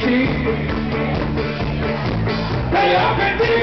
cheek. They